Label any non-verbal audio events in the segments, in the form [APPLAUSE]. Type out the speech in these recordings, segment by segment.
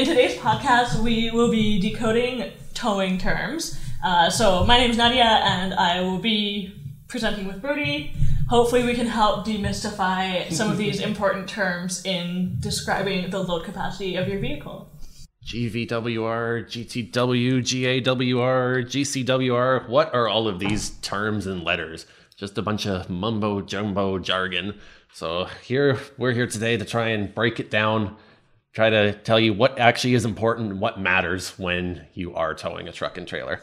In today's podcast, we will be decoding towing terms. Uh, so, my name is Nadia, and I will be presenting with Brody. Hopefully, we can help demystify some of these [LAUGHS] important terms in describing the load capacity of your vehicle. GVWR, GTW, GAWR, GCWR. What are all of these terms and letters? Just a bunch of mumbo jumbo jargon. So here we're here today to try and break it down, try to tell you what actually is important and what matters when you are towing a truck and trailer.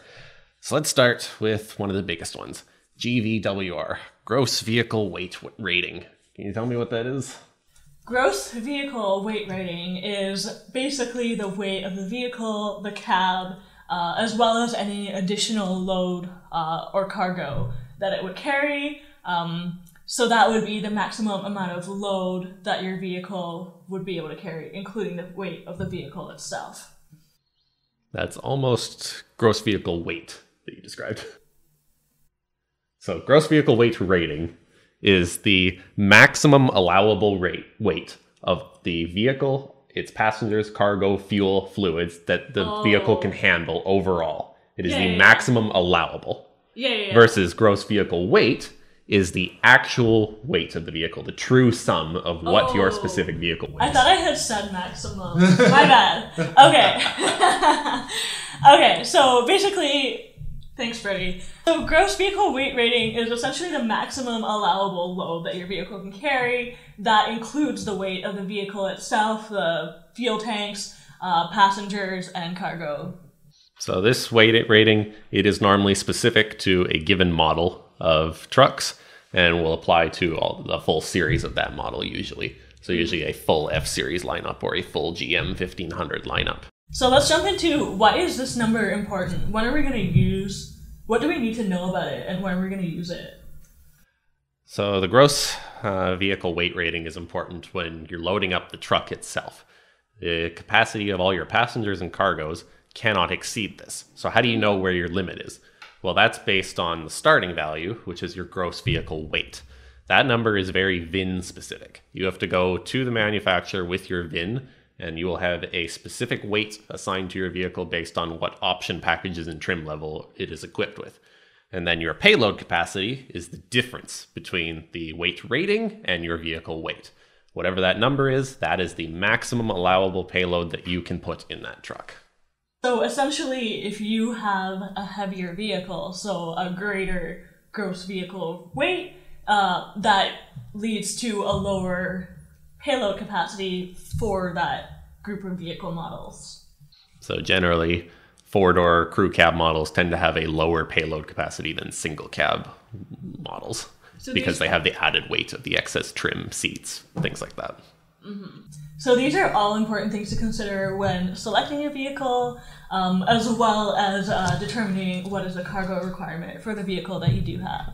So let's start with one of the biggest ones, GVWR, gross vehicle weight rating. Can you tell me what that is? Gross vehicle weight rating is basically the weight of the vehicle, the cab, uh, as well as any additional load uh, or cargo that it would carry. Um, so that would be the maximum amount of load that your vehicle would be able to carry, including the weight of the vehicle itself. That's almost gross vehicle weight that you described. So, gross vehicle weight rating is the maximum allowable rate weight of the vehicle, its passengers, cargo, fuel, fluids that the oh. vehicle can handle overall. It is yeah, the yeah, maximum yeah. allowable. Yeah, yeah, Versus gross vehicle weight is the actual weight of the vehicle, the true sum of what oh, your specific vehicle weighs. I thought I had said maximum. My bad. Okay. [LAUGHS] okay, so basically, thanks, Freddie. So, gross vehicle weight rating is essentially the maximum allowable load that your vehicle can carry. That includes the weight of the vehicle itself, the fuel tanks, uh, passengers, and cargo. So, this weight rating it is normally specific to a given model of trucks and will apply to all the full series of that model usually. So usually a full F series lineup or a full GM 1500 lineup. So let's jump into why is this number important? When are we going to use what do we need to know about it and when are we going to use it? So the gross uh, vehicle weight rating is important when you're loading up the truck itself. The capacity of all your passengers and cargoes cannot exceed this. So how do you know where your limit is? Well, that's based on the starting value, which is your gross vehicle weight. That number is very VIN specific. You have to go to the manufacturer with your VIN, and you will have a specific weight assigned to your vehicle based on what option packages and trim level it is equipped with. And then your payload capacity is the difference between the weight rating and your vehicle weight. Whatever that number is, that is the maximum allowable payload that you can put in that truck. So essentially, if you have a heavier vehicle, so a greater gross vehicle weight, uh, that leads to a lower payload capacity for that group of vehicle models. So generally, four door crew cab models tend to have a lower payload capacity than single cab models so because they have the added weight of the excess trim seats, things like that. Mm-hmm. So these are all important things to consider when selecting a vehicle, um, as well as uh, determining what is the cargo requirement for the vehicle that you do have.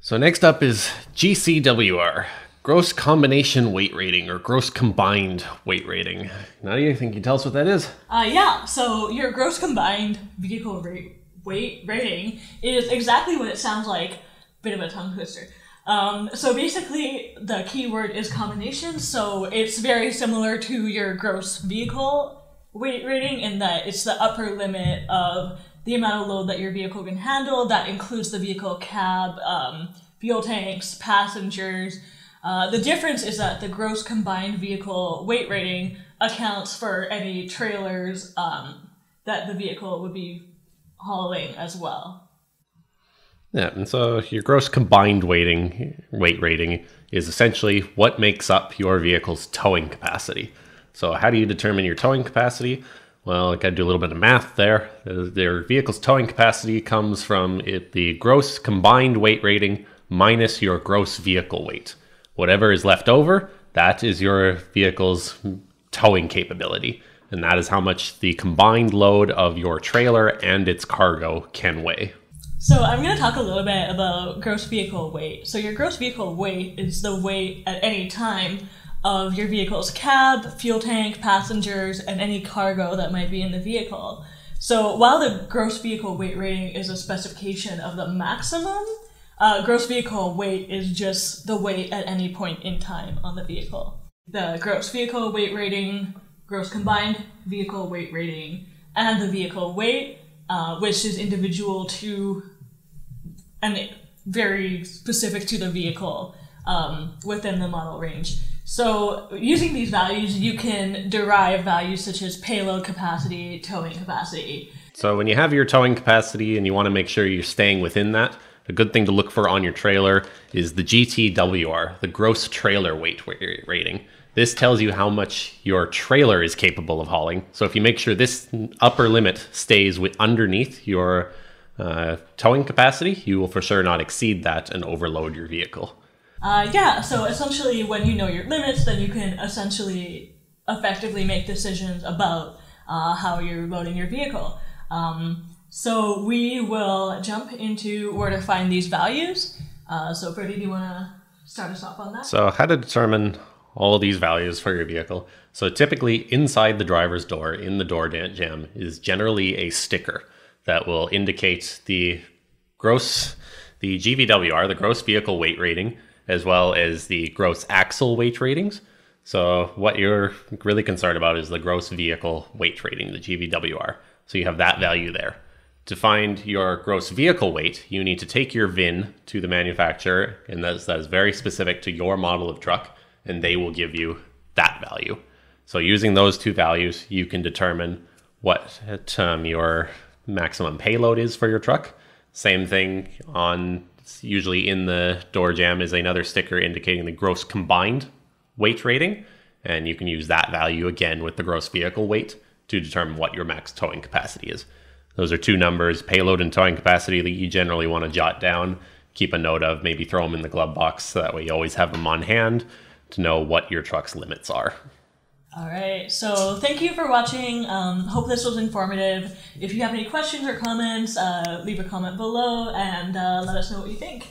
So next up is GCWR, gross combination weight rating or gross combined weight rating. Now, do you think you tell us what that is? Uh, yeah. So your gross combined vehicle rate weight rating is exactly what it sounds like. Bit of a tongue twister. Um, so basically, the keyword is combination. So it's very similar to your gross vehicle weight rating in that it's the upper limit of the amount of load that your vehicle can handle. That includes the vehicle cab, um, fuel tanks, passengers. Uh, the difference is that the gross combined vehicle weight rating accounts for any trailers um, that the vehicle would be hauling as well. Yeah, and so your gross combined weighting weight rating is essentially what makes up your vehicle's towing capacity. So how do you determine your towing capacity? Well, I got to do a little bit of math there. Uh, their vehicle's towing capacity comes from it, the gross combined weight rating minus your gross vehicle weight. Whatever is left over, that is your vehicle's towing capability. And that is how much the combined load of your trailer and its cargo can weigh. So I'm going to talk a little bit about gross vehicle weight. So your gross vehicle weight is the weight at any time of your vehicle's cab, fuel tank, passengers, and any cargo that might be in the vehicle. So while the gross vehicle weight rating is a specification of the maximum, uh, gross vehicle weight is just the weight at any point in time on the vehicle. The gross vehicle weight rating gross combined vehicle weight rating and the vehicle weight, uh, which is individual to and very specific to the vehicle um, within the model range. So, using these values, you can derive values such as payload capacity, towing capacity. So, when you have your towing capacity and you want to make sure you're staying within that, a good thing to look for on your trailer is the GTWR, the gross trailer weight rating. This tells you how much your trailer is capable of hauling. So if you make sure this upper limit stays with underneath your uh, towing capacity, you will for sure not exceed that and overload your vehicle. Uh, yeah, so essentially, when you know your limits, then you can essentially effectively make decisions about uh, how you're loading your vehicle. Um, so we will jump into where to find these values. Uh, so, Freddie, do you want to start us off on that? So, how to determine all these values for your vehicle. So, typically, inside the driver's door, in the door jamb is generally a sticker that will indicate the gross, the GVWR, the gross vehicle weight rating, as well as the gross axle weight ratings. So what you're really concerned about is the gross vehicle weight rating, the GVWR. So you have that value there. To find your gross vehicle weight, you need to take your VIN to the manufacturer, and that's, that is very specific to your model of truck, and they will give you that value. So using those two values, you can determine what um, your maximum payload is for your truck. Same thing on usually in the door jamb is another sticker indicating the gross combined weight rating. And you can use that value again with the gross vehicle weight to determine what your max towing capacity is. Those are two numbers, payload and towing capacity, that you generally want to jot down, keep a note of, maybe throw them in the glove box so that way you always have them on hand to know what your truck's limits are. All right. So thank you for watching. Um, hope this was informative. If you have any questions or comments, uh, leave a comment below and uh, let us know what you think.